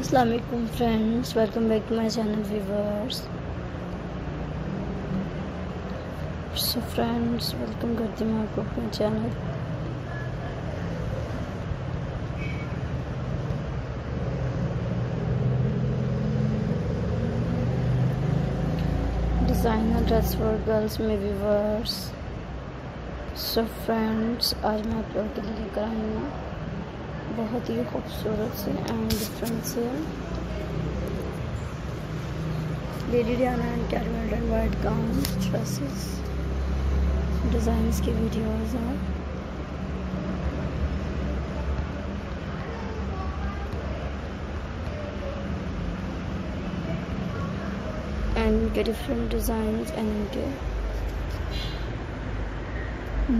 असलकुम friends welcome back to my channel viewers so friends welcome करती हूँ आपको अपने channel designer dress for girls में व्यूवर्स सो फ्रेंड्स आज मैं आप लोगों के लिए लेकर आई हूँ बहुत ही खूबसूरत से एंड डिफरेंट से। Lady Diana and caramel and white gown dresses designs की वीडियोस हैं। एंड इनके डिफरेंट डिज़ाइंस एंड इनके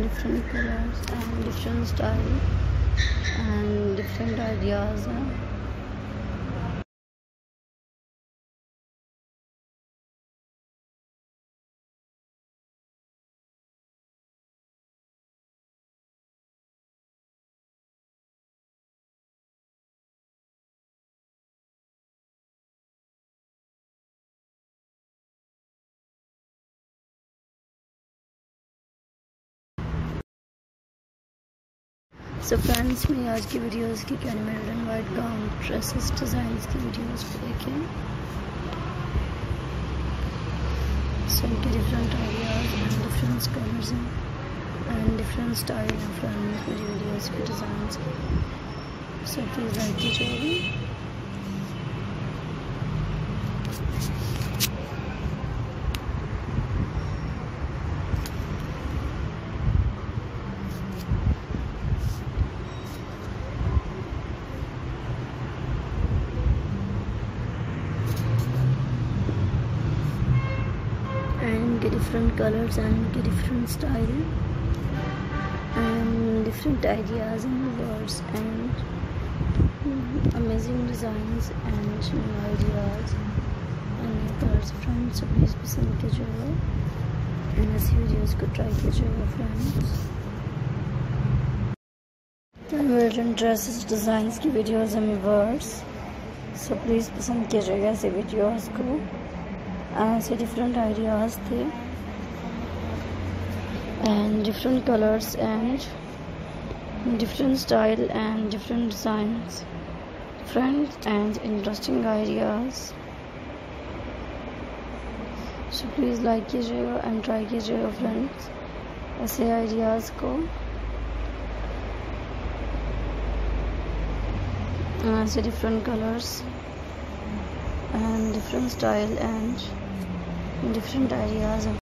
different colours and different style and different ideas so friends मेरी आज की वीडियोस की कैनमेड and white gown dresses designs की वीडियोस को देखें सो इनके different ideas and different colours and different style and friends मेरी वीडियोस के डिज़ाइंस सो प्लीज़ लाइक कीजिएगा and different colors and different style and different ideas and words and amazing designs and new ideas and new colors friends so please पसंद कीजिएगा and ऐसी videos को try कीजिएगा friends वेल्टन dresses designs की videos हैं words so please पसंद कीजिएगा ऐसे वीडियोस को ऐसे डिफरेंट आइडियाज़ थे and different colours and different style and different designs friends and interesting ideas so please like कीजिएगा एंड ट्राई कीजिएगा फ्रेंड्स ऐसे आइडियाज़ को ऐसे different colours and different style and different ideas.